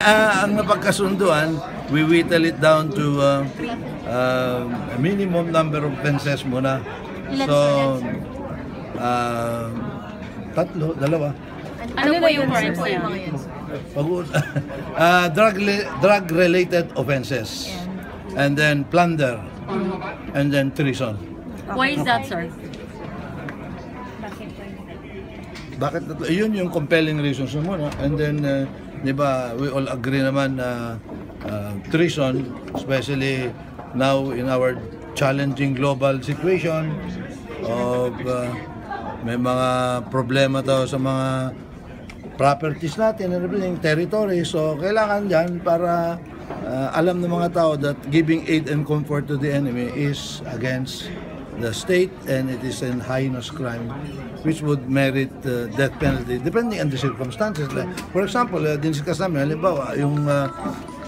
Ah, ang napagkasunduan, we whittle it down to uh, uh, a minimum number of offenses muna. So, uh, tatlo, dalawa. Ano, po yung crimes niya? Pag uh, drug drug related offenses. And then plunder. And then treason. Why is that, sir? Bakit? Yun yung compelling reasons mo muna. And then, uh, di ba, we all agree naman na uh, treason, especially now in our challenging global situation of uh, may mga problema daw sa mga properties natin and everything, territory. So, kailangan dyan para uh, alam ng mga tao that giving aid and comfort to the enemy is against the state and it is an heinous crime which would merit uh, death penalty depending on the circumstances. Like, for example, uh, diniscuss namin, halimbawa, yung uh,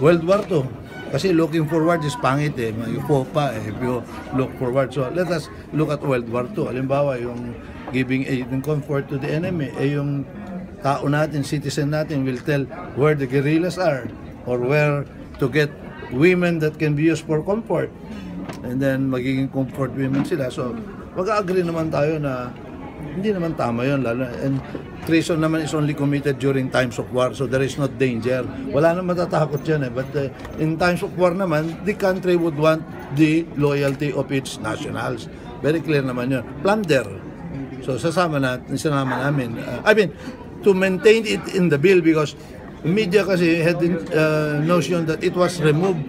World War II, kasi looking forward is pangit eh, yung FOPA eh, if you look forward. So let us look at World War II. Halimbawa, yung giving aid and comfort to the enemy, eh yung tao natin, citizen natin will tell where the guerrillas are or where to get women that can be used for comfort. And then magiging comfort women sila. So mag-agree naman tayo na hindi naman tama yun. Lalo, and treason naman is only committed during times of war. So there is not danger. Wala naman matatakot dyan eh. But uh, in times of war naman, the country would want the loyalty of its nationals. Very clear naman yun. Plunder. So sasama natin, sinama namin. Uh, I mean, to maintain it in the bill because media kasi had the uh, notion that it was removed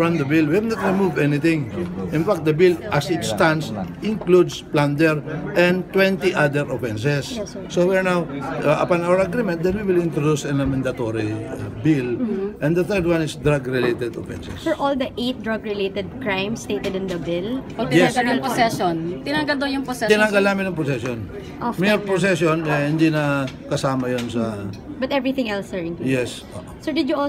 from the bill. We have not removed anything. In fact, the bill as it stands includes plunder and 20 other offenses. So we're now, uh, upon our agreement, then we will introduce an amendatory uh, bill. And the third one is drug-related offenses. For all the eight drug-related crimes stated in the bill, O Yes. tinanggal yung possession? Tinanggal daw yung possession? Tinanggal namin ng possession. Of Mere possession, eh, hindi na kasama yon sa... but everything else, sir, included. Yes. So did you also